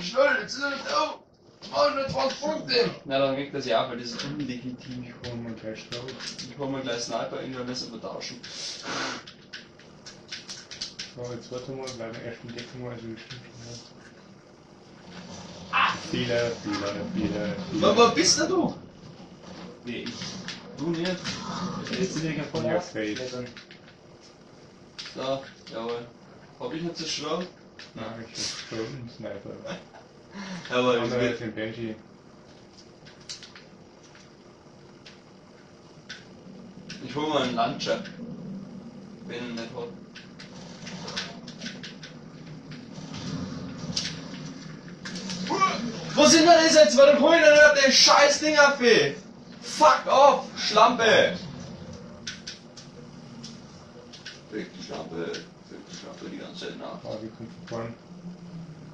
Schnell, jetzt ist er nicht auf! 220 Punkte! Na, dann regt er sich auf, weil das ist unlegitim. Ich hole mal gleich Schrot. Ich hol mal gleich Sniper, irgendwann müssen wir tauschen. So, jetzt warte mal, weil wir erst entdecken mal, also bestimmt schon. Ah! Fehler, Fehler, Fehler, Wo, Fehler. wo bist denn du? Nee, ich. Du nicht. Jetzt sind wir voll Ja. Ja, dann. So, jawohl. Hab ich jetzt das Schraub? Nein, ich Schrot und Sniper. Das andere wird. ist den Benji. Ich hol mal einen Launcher. Wenn er nicht hat. Wo sind wir denn jetzt? Warum hol ich denn das scheiß Ding ab, ey? Fuck off, Schlampe! Fick die Schlampe, fick die ganze Zeit nach. Ah, die kommt von vorn.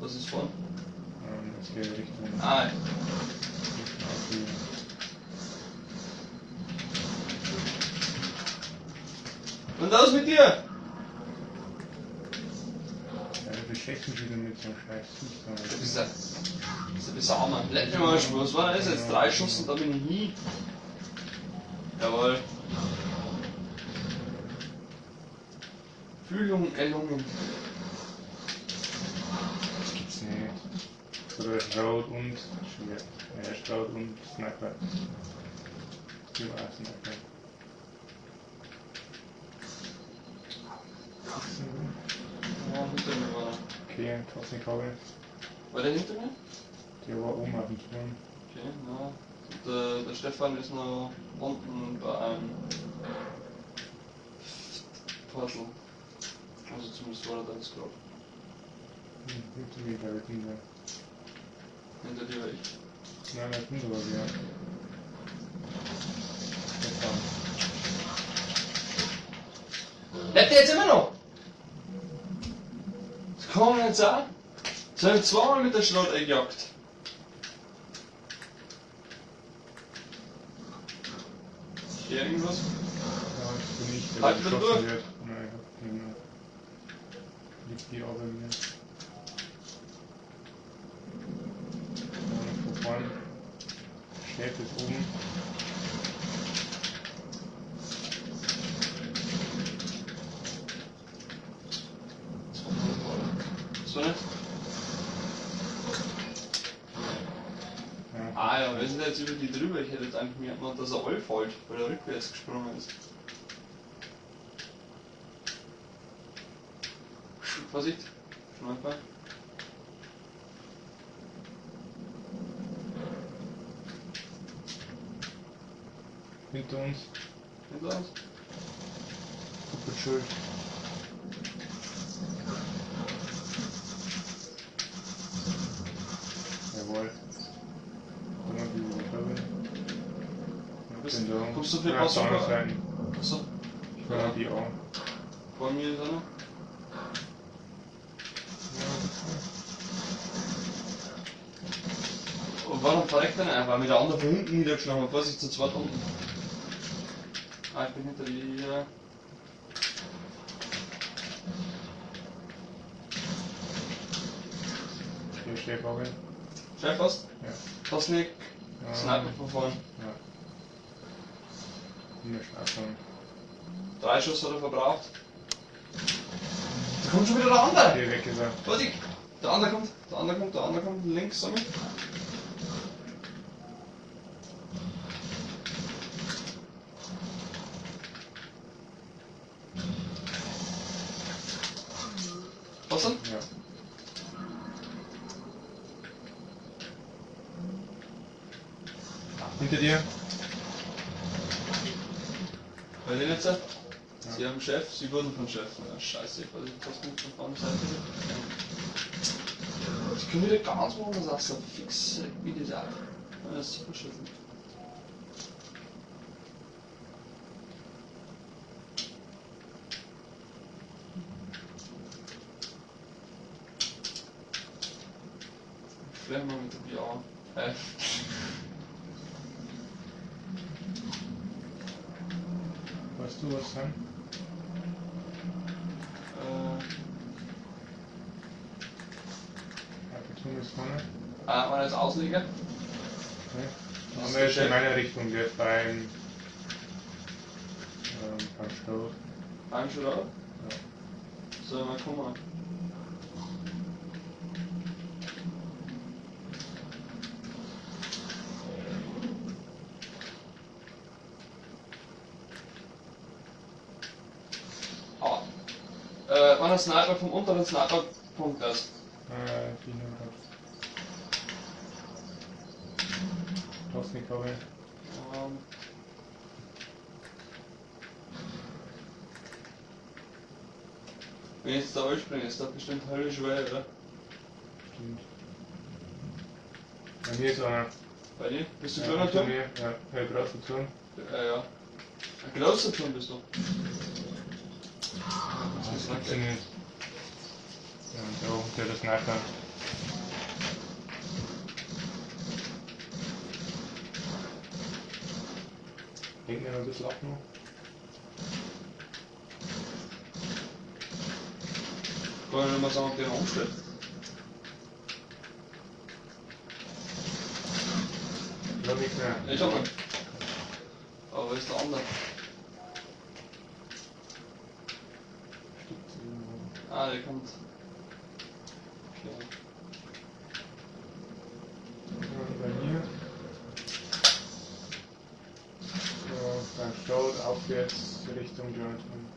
Was ist von? Ähm, jetzt geht Richtung. Ah, Richtung und aus mit dir? Ja, du beschäftigst mich wieder mit so einem scheiß Du bist ein, bist ein Besamer. Leck mich mal Spaß. Was war das jetzt? Drei Schuss und da bin ich hin. Jawohl. Fühlung erlungen. Das gibt's nicht. Oder Schrot und Schwert. Ja, Schrot und Sniper. Ja, Sniper. Ja, hinter mir war er. Okay, trotzdem Kabel. War der hinter mir? Der war oben auf dem Turm. Okay, ja. Und der, der Stefan ist noch unten bei einem Portal. Also zumindest war er da jetzt gerade. Hm, Hinter mir, glaube ich, hinter. Hinter dir war ich. Nein, nicht hinter, aber ja. Lebt der jetzt immer noch? Das kann man nicht sein. Sie haben zweimal mit der Schrot eingejagt. Hier irgendwas? Ja, ich bin nicht, der Halt da wieder durch. Nein, ich hab den noch. Liegt die auch bei mir. Vorn. Schläft es oben. So nicht? Ja. Ah ja, wir sind jetzt über die drüber. Ich hätte jetzt eigentlich mir dass er all fällt, weil er rückwärts gesprungen ist. Vorsicht, Schnäufer. Hinter uns. Hinter uns. Doppelschuld. Jawohl. Guck mal, wie wir Kabel. Bist- da. kommst du ja, da rüber? noch rein. Achso, Ich war die auch. vor mir ist einer. Und warum verreckt er nicht einfach? Mit der anderen von unten niedergeschlagen hat. Vorsicht, zu zweit unten. Ah, ich bin hinter dir. Hier steht auch hin. Schnell fast. Ja. Fast nicht. Ja. Sniper von vorn. Ja. Immer schlafen. Drei Schuss hat er verbraucht. Da kommt schon wieder der andere. Hier weg ist er. Vorsicht! Der andere kommt, der andere kommt, der andere kommt, links, Sammy. Was denn? Ja. Hinter dir. Bei denen jetzt? Sie haben Chef, sie wurden von Chef. Ja, scheiße, ich weiß nicht, was gut von vorne Ich kann wieder ganz woanders aus, so fix wie auch. Ja, das ist super schön. äh, und als Ausleger. Ja. Haben wir jetzt in meine Richtung jetzt beim, ähm, beim Schnurr. Beim Schnurr? Ja. So, mal gucken. Ah. Äh, wenn ein Sniper vom unteren Sniperpunkt ist. Äh, die 400. Kosnikové. Um, wenn ich jetzt da ausspringe, ist das bestimmt höllisch weh, oder? Stimmt. Bei mir ist einer. Bei dir? Bist du ja, kleiner Turm? Mir. Ja, ja, großer Turm. Ja, ja. Ein großer Turm bist du. Das ist nicht. Ja, da oben, steht das nachher. Hängt mir noch ein bisschen ab noch. Kann ich nicht mal sagen, ob der umstellt. Ich hab nichts mehr. Ich hab einen. Aber wo ist der andere? Gibt's irgendwo. Ah, der kommt. Okay. Und bei mir. So, beim Stau aufwärts Richtung Jonathan.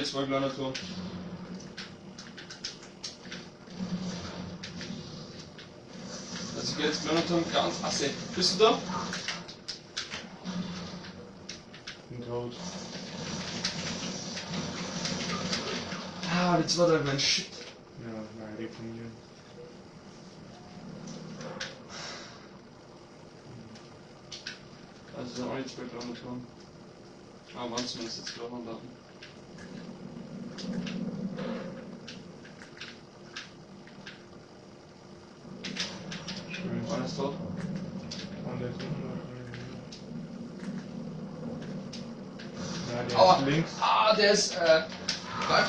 Alle zwei kleine Turm. Also ich jetzt kleiner Turm ganz asse. Bist du da? Bin tot. Ah, die zwei da werden shit. Ja, nein, die von mir. Also sind alle zwei kleine Turm. Ah, waren zumindest jetzt gerade noch ist tot. Und der. Ja, der Aua. ist links. Ah, der ist, äh, bleib.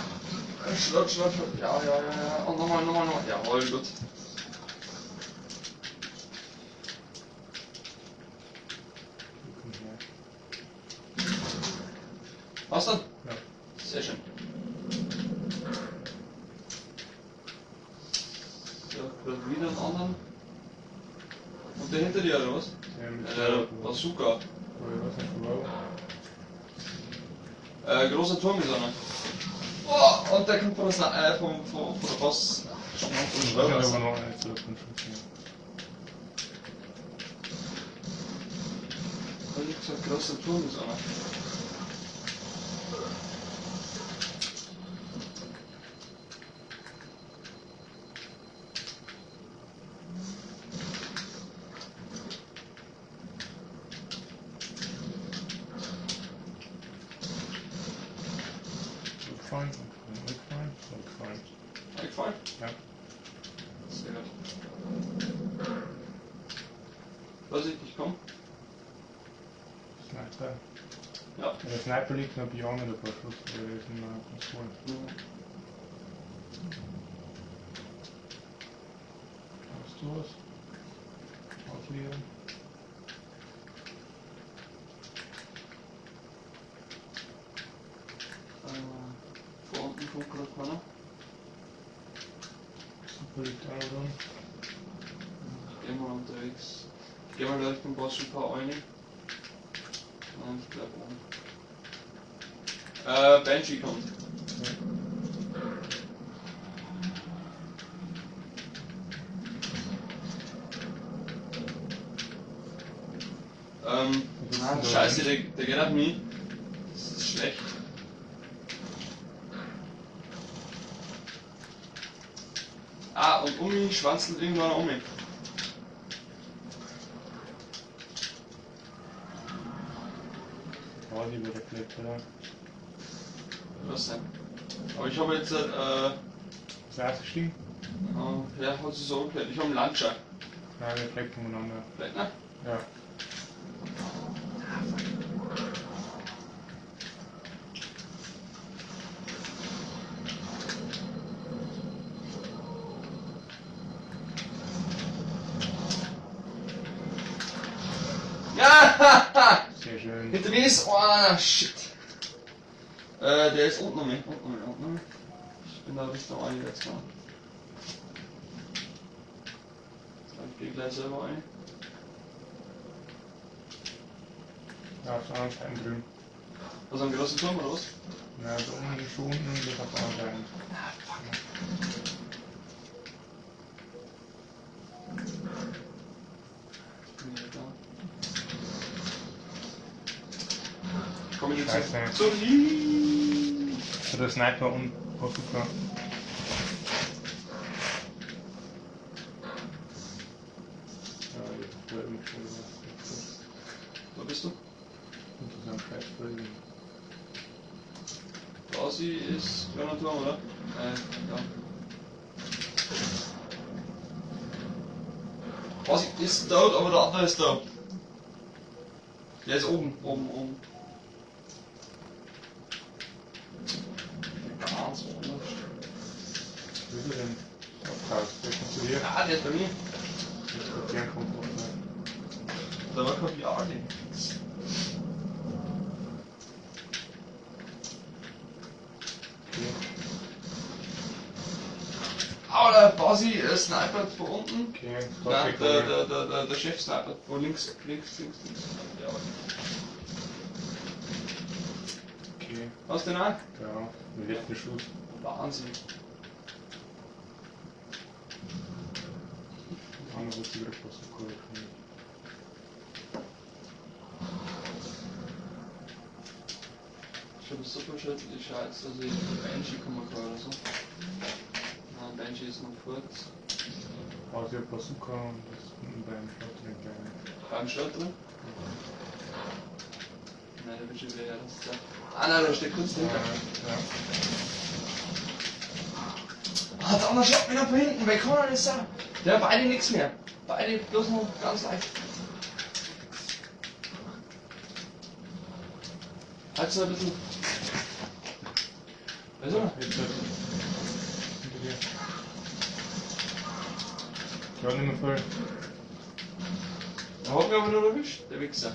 Schlott, Schlott, Schlott. Ja, ja, ja, ja. Und nochmal, nochmal, nochmal. Jawohl, gut. Was dann? Ja. Sehr schön. Gerade wieder einen anderen. Und der hinter dir, oder was? Ja, der Bazooka. Nicht, wo. Äh, großer Turm ist einer. Oh, und der kommt von der, Sna äh, vom, vom, von der Boss. Ich kann aber noch zurück und schützen. Hab ich gesagt, großer Turm ist einer. Gefallen? Ja. Sehr gut. Vorsicht, ich komm. Sniper. Ja. Der Sniper liegt noch bei anderen, der Schuss, aber der ist nicht mehr Konsole. Hast du was? Ausliefern? Äh, vor unten kommt gerade geh mal unterwegs. Ich geh mal gleich beim Boss ein paar rein. Nein, ich bleib oben. Äh, Banshee kommt. Ähm, ah, scheiße, der, der geht auf mich. Das ist schlecht. Ah, und um mich schwanzelt irgendwann um mich. Ja, die wurde vielleicht, oder? Was denn? Aber ich habe jetzt, äh, Das erste äh, ja, hat sich so umgekehrt. Ich habe einen Launcher. Nein, wir flecken umeinander. Vielleicht, ne? Ja. Ja! Sehr schön. Hinter ist einer. Shit. Äh, der ist unten noch mehr. Unten noch mehr. Unten noch mehr. Ich bin da Richtung eine jetzt mal. Ich gehe gleich selber ein. Ja, auf der anderen Seite drüben. Was haben wir großen Turm oder was? Da unten ist schon unten, das auf der anderen Seite. Ah, fuck. Ich bin wieder da. Ich komme jetzt Scheiße. So, der Sniper und Bazooka. Ja, ich wollte mich schon was. Wo bist du? Interessant, scheiß Folge. Rossi ist grüner Turm, oder? Äh, ja. Rossi ist tot, aber der andere ist da. Der ist oben, oben, oben. Ganz woanders. Wo ist er denn? Auf der kommt zu dir. Ja, der ist bei mir. Kommt der kommt auf der. Da war kein VR drin. Aber der Basi äh, snipert von unten. Okay, Nein, der, der, der, der, der Chef snipert von links, links, links, links. Ja, Okay, hast du den auch? ja, der letzte Schuss. Wahnsinn. Andere wird wieder Bazooka. Ich habe super schön die Scheiße, also ich Banshee kommen kann oder so. Nein, Banshee ist noch kurz. Außer Bazooka und das unten beim Schlottring kleine. Beim drin? Nein, der wird schon wieder her. Das ist ja. Ah nein, da steht kurz Ja, drin. ja. Ah, der andere schaut mich noch von hinten, wer kann das sein? Der hat beide nichts mehr. Beide bloß noch ganz leicht. Halt so ein bisschen. Weißt du? Jetzt hat hinter dir. Ja, nicht mehr voll. Er hat mich aber nur erwischt, der Wichser.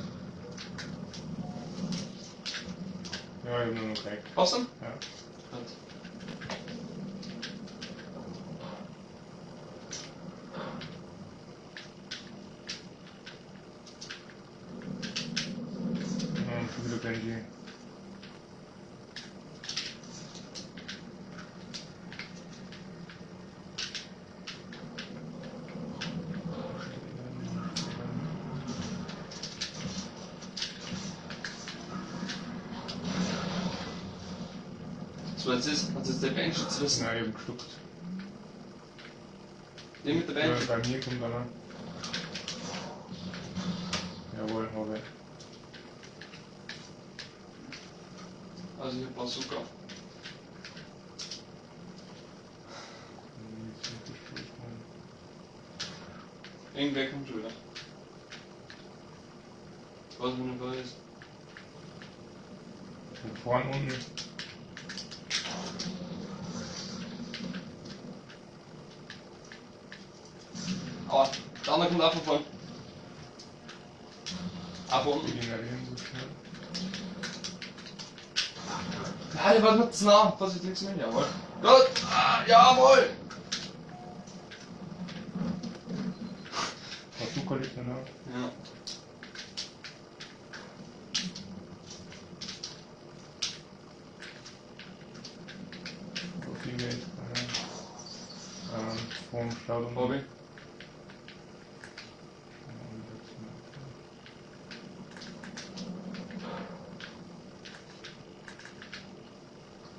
Ja, ich hab nur noch gleich. Ja. Gut. Ja, Benji. So, jetzt ist, hat jetzt der Bench zu wissen. Ja, hab geschluckt. Den mit der Ja, Bench. bei mir kommt einer. Jawohl, habe ich. Also hier Bazooka. Hm, jetzt muss ich schon kommen. Irgendwer kommt schon wieder. Ich weiß nicht, wer ist. Von vorn unten. Aber der andere kommt auch von vorn. Auch von unten. schnell. Ja, der war nur zu nah. Passiert nichts mehr. Jawohl. Gut. Ah, jawohl. Bazooka liegt da noch. Ja. Wo fliegen wir jetzt? Aha. Ähm, vorm Staudamm. Bobby.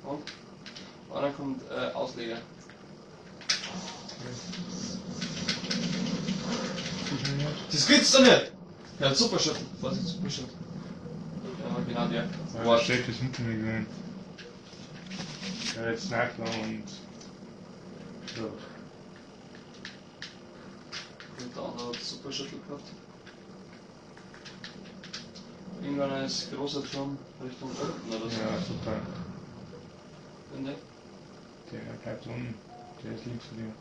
Und? Und dann kommt äh, Ausleger. Das gibt's doch nicht! Ja, Supershot. Was ist Supershot? Ja, genau der. Ja, What? Chef ist hinter mir gewesen. Der hat Sniper und. So. Und der andere hat Super Shuttle gehabt. Irgendwann ist großer Turm Richtung unten oder so. Ja, super. Wenn der? Bleibt unten. Der ist links von dir.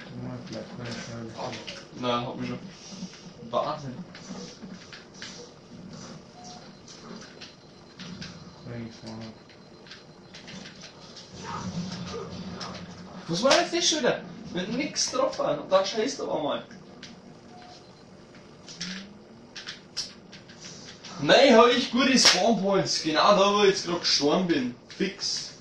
Du mal, vielleicht mal schnell. Nein, hat mich schon. Wahnsinn. Was war jetzt nicht wieder? Mit nix drauf. Und da scheißt aber mal. Nein, habe ich gute Spawnpoints. Genau da, wo ich jetzt gerade gestorben bin. Fix.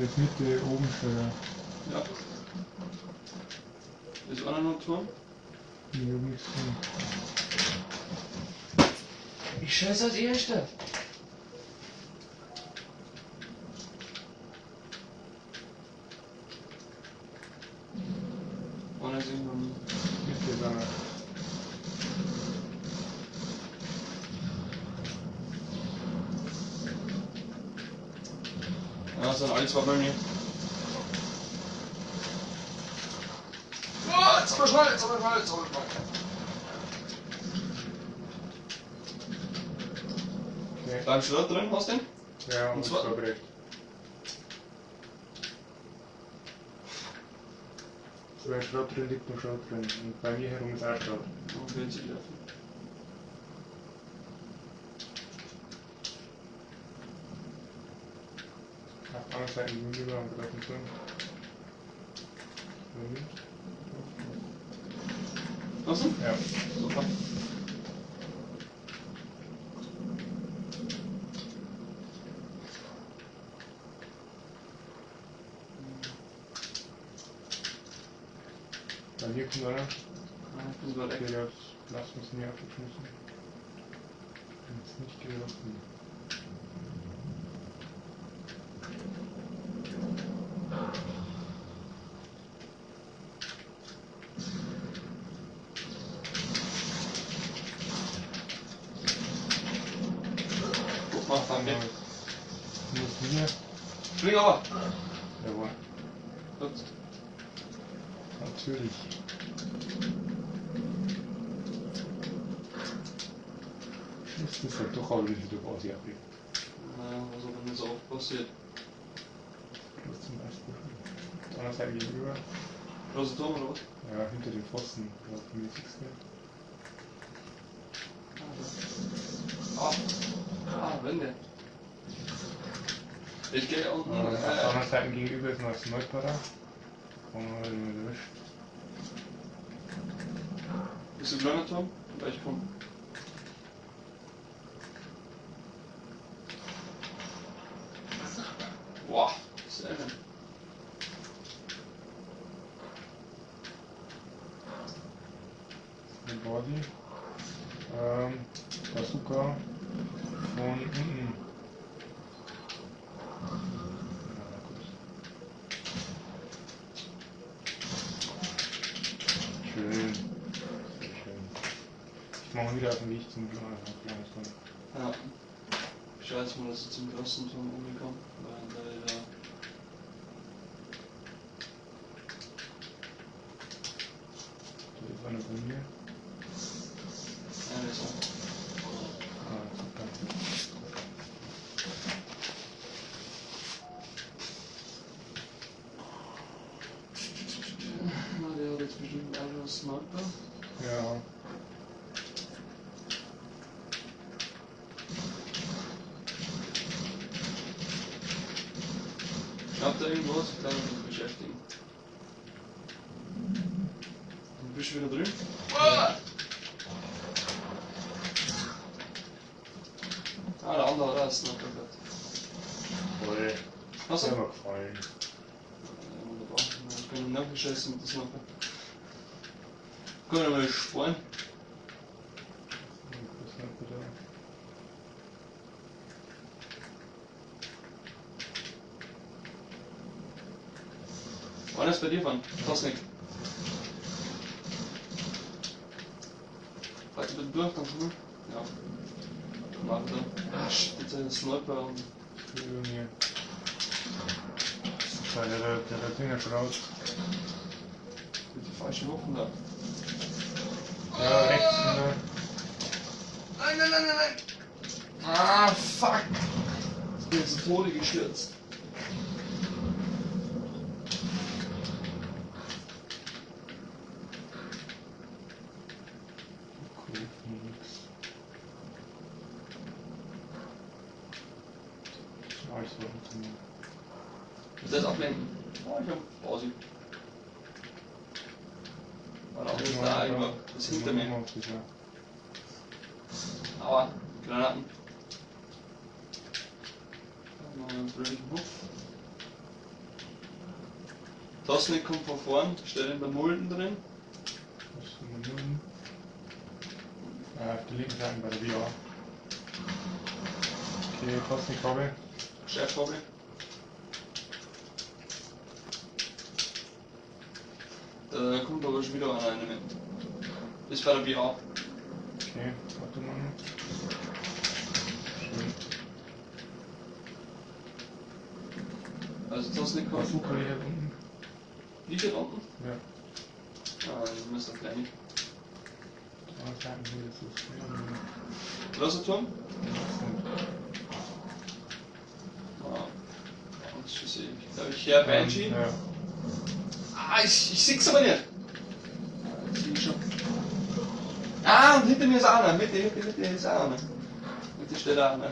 Jetzt Mitte oben steuern. Ja. Ist auch noch Turm? Hier oben ist drin. Ich scheiße als Erster. Ohne ist irgendwann. Mitte ist einer. Ja, sind alle zwei bei mir. Oh, jetzt aber schnell, jetzt aber schnell, jetzt aber schnell. Okay. Bleibst du da drin, hast du den? Ja, Und und zwar- zwar bereit. Zwei Schrott drin liegt noch Schrott drin. Und bei mir herum ist auch Schrott. Und will sie werfen. Auf der anderen Seite gegenüber und greifen drin. Hast du? Ja. Super. Kommt einer. Ja, ich weg. Hat Lass uns nie abgeschmissen. Jetzt nicht gelassen. Guck mal, danke. Muss mir. Spring aber. Jawohl. Natürlich. Das halt doch auch wieder durch Aussie abbringt. Naja, was aber nicht so oft passiert. Das zum Beispiel. Auf der anderen Seite gegenüber. Großer Turm oder was? Ja, hinter den Pfosten. Da auf dem wichtigsten. Ah, ah, Wände. Ich gehe unten. Der Äh, anderen Seite gegenüber ist noch ein Sniper da. Kann man halt ist Turm? Gleich kommen. Boah, sehr schön. Ein Body. Ähm, Bazooka. Von unten. Ja, gut. Schön. Sehr schön. Ich mache wieder auf den Weg zum kleines. Ja. Ich weiß mal, dass ich zum großen Turm umgekommen weil da da Da ist einer bei mir. eine ist auch. Ah, super. Na, der hat jetzt bestimmt auch schon Sniper. Ja. Er irgendwas? Ich kann mich nicht beschäftigen. Du bist wieder drin? Ah! Der andere hat auch Sniper gehabt. Voll. Du? hat mir gefallen. Wunderbar. Ich kann ihn nachgeschossen mit der Sniper. Können wir mal sparen? Einer ist bei dir von. Tosnik. Warte bitte durch, dann schon. Ja. Mach da. Ah, shit, jetzt ein Sniper und. Junge. Schau, der, der, der Dinger raus. mit die falschen Waffen da. Ja, rechts, genau. Nein, nein, nein, nein, nein. Ah, fuck! Ich bin zu Tode gestürzt. Cool, nix. Alles was funktioniert. Willst du jetzt ablenken? Ah, ich hab Pause. War auch nicht da, irgendwo. Das ist hinter mir. Aua, Granaten. Noch einen blöden Hupf. Tosnik kommt von vorn, steht in der Mulden drin. Äh, auf der linken Seite bei der VR. Okay, Kostik Hobby. Chefhobby. Da kommt aber schon wieder einer rein mit. Ist bei der BA. Okay, warte mal. Schön. Also Tosnik Was kommt. hier unten? Unten? Ja. Ah, dann müsste er gleich. Da sagen wir, das ist ja. Ah. Und ich. Da habe ich hier Banshee. Ja. Ah, ich, ich sehe aber nicht. Ah, ich. Ah, und hinter mir ist einer. Mitte, Mitte, Mitte ist auch einer. Mitte steht auch einer.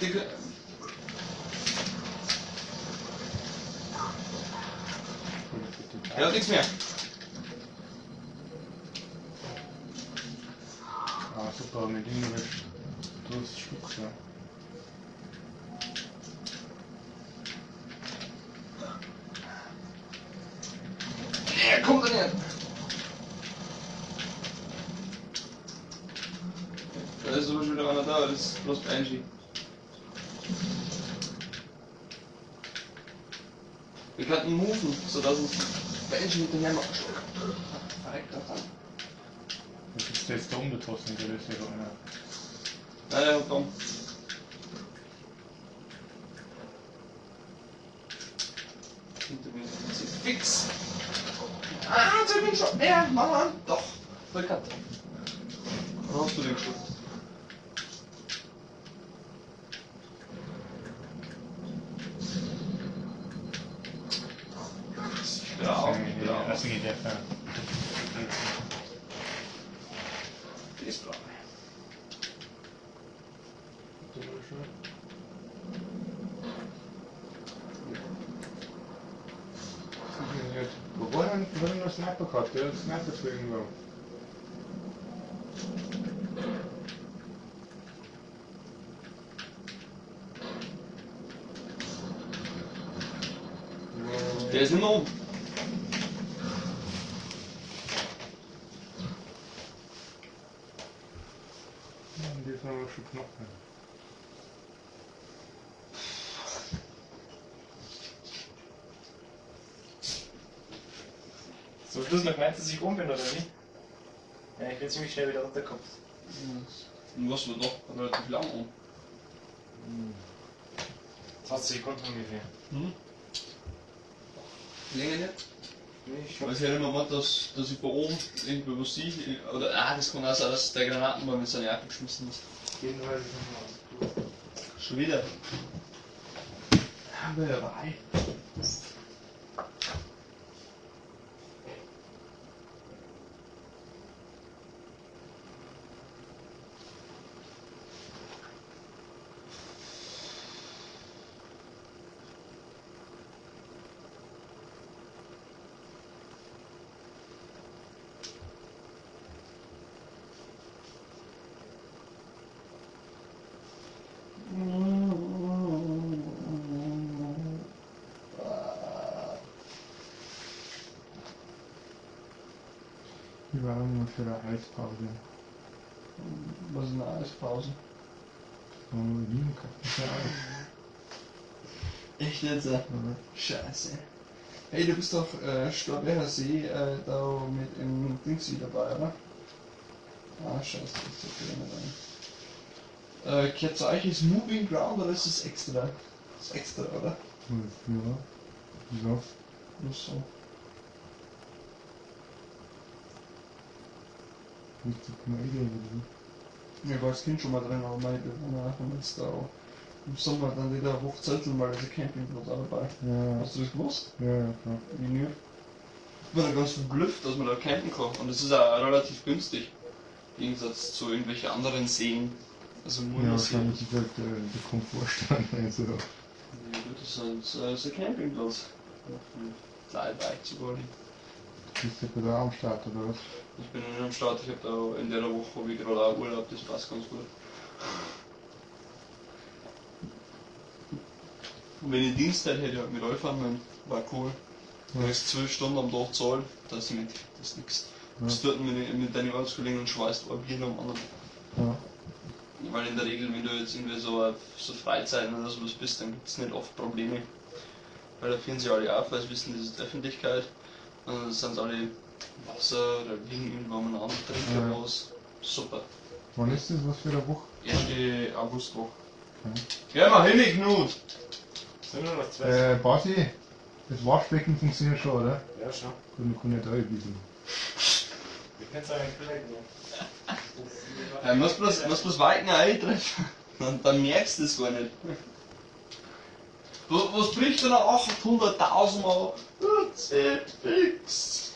Mitte. ge- Cool, das wird die Er hat nichts mehr. Ah, super, mit ihm erwischt. Du hast Schluck, ja. Er kommt da nicht. Da ist aber schon wieder einer da, das ist bloß Banshee. Wir könnten moven, sodass uns Banshee hinterher noch Da dran. Das ist betroffen, der ist ja doch einer. Nein, der komm. Hinter mir ist sie fix. Ah, jetzt hab ich ihn schon. Ja, Mann, doch. Vollkant. Wo hast du den geschluckt? Ja, auch. Ja, Ja, das geht ja. ja. Die ist blau. Wo war denn, wo denn der Sniper gehabt? Der hat Sniper für irgendwo. Der ist nicht mehr oben. Ja, und die ist aber schon Knochen. Zum Schluss noch gemeint, dass ich um bin, oder wie? Ja, ich bin ziemlich schnell wieder runtergekommen. Du warst aber doch relativ lang um. 20 Sekunden ungefähr. Hm? Länger nicht? Ich Weil ich erinnere mich, dass, dass ich bei oben irgendwie was sehe, oder ah, das kann auch sein, dass der Granatenball mit seiner Jacke geschmissen ist. Jedenfalls Schon wieder. Haben wir dabei. Die nur für eine Halspause. Was ist eine Eispause? So, Wien kommt nicht Echt jetzt? äh? Scheiße. Hey, du bist doch äh, Storberer See äh, da mit im Dings wieder dabei, oder? Ah, scheiße, das ist okay nicht rein. Äh, euch ist Moving Ground oder ist es extra? Das ist extra, oder? Ja. Wieso? Nur so. Nicht eine Idee, oder? Ich war als Kind schon mal drin, aber meine Bewohner haben jetzt da auch im Sommer dann wieder hochzelteln, weil diese Campingplatz auch dabei. Ja, Hast du das gewusst? ja, ja, klar. Wie nicht? Ich war da ganz verblüfft, dass man da campen kann. Und das ist auch relativ günstig. Im Gegensatz zu irgendwelchen anderen Seen. Also Ja, Murmersee. wahrscheinlich ist halt der, der Komfortstand. Also, Ja, gut, das ist ein, das ist ein Campingplatz. Teilweit sogar nicht. Bist du da am Start, oder was? Ich bin in am Start, ich habe da in der Woche gerade auch Urlaub, das passt ganz gut. Und wenn ich Dienstzeit hätte, mit Rolfahren müssen, war cool. Du hast zwölf Stunden am Tag zahlen, das ist nicht, das ist nix. Du bist dort mit, mit deinen Arbeitskollegen und schweißt ein Bier am anderen. Ja. Weil in der Regel, wenn du jetzt irgendwie so so Freizeit oder sowas bist, dann gibt es nicht oft Probleme. Weil da führen sie alle auf, weil sie wissen, das ist Öffentlichkeit. Und dann sind alle Wasser oder liegen irgendwo am anderen trinken Ja. was. Super. Wann ist das? Was für eine Woche? Erste Augustwoche. Okay. Ja, mal hin, Knut! Sind nur noch zwei? Äh, Basi, das Waschbecken funktioniert schon, oder? Ja, schon. Gut, man kann nicht einbieten. Wir können es eigentlich vielleicht noch. Ja, muss bloß, muss bloß Weiken eintreffen. Dann, dann merkst du es gar nicht. Was, was bricht denn nach 800.000 Mal? ZX!